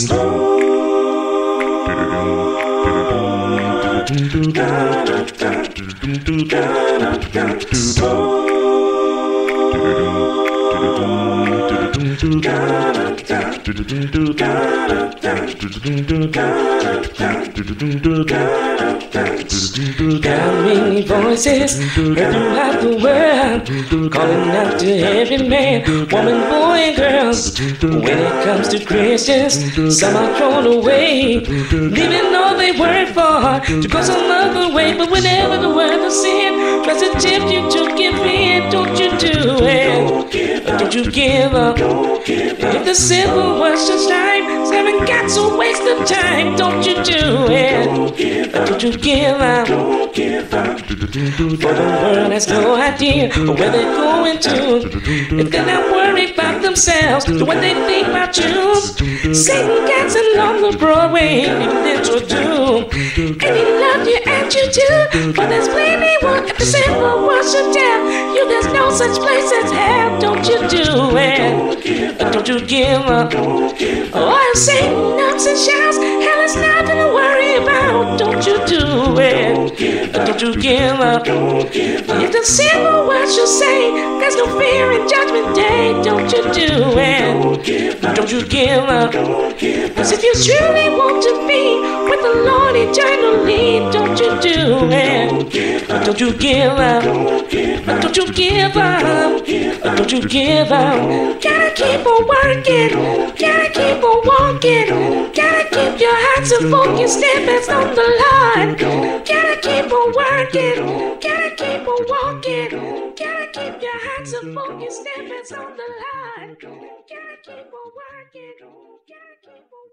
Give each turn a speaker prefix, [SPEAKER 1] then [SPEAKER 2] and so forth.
[SPEAKER 1] Slow. Got many voices throughout the world, calling out to every man, woman, boy, and girl. When it comes to Christians, some are thrown away, leaving all they work for to go some other way. But whenever the word of sin tries to tempt you to give in, don't you do it. Don't you give up. If the simple was just time, haven't got to waste of time, don't you do it. Don't you give up. For the world has no idea where they're going to. If they're not worried about themselves, what they think about you. Satan gets along the Broadway, even this will do. And he loves you and you too. But there's plenty the simple was should tell you there's no such place as hell. Don't you do it. Don't you give up. Oh, Satan knocks and shouts. Hell is nothing to worry about. Don't you do it. Don't you give up. If the simple words you say, there's no fear in judgment day. Don't you do it. Don't you give up. Cause if you truly the Lord eternally, don't you do it. Don't you give up. Don't you give up. Don't you give up. Gotta keep on working. Gotta keep on walking. Gotta keep your hearts and focus steadfast on the Lord. Gotta keep on working. Gotta keep on walking. Gotta keep your hearts and focus steadfast on the Lord. Gotta keep on working. Gotta keep on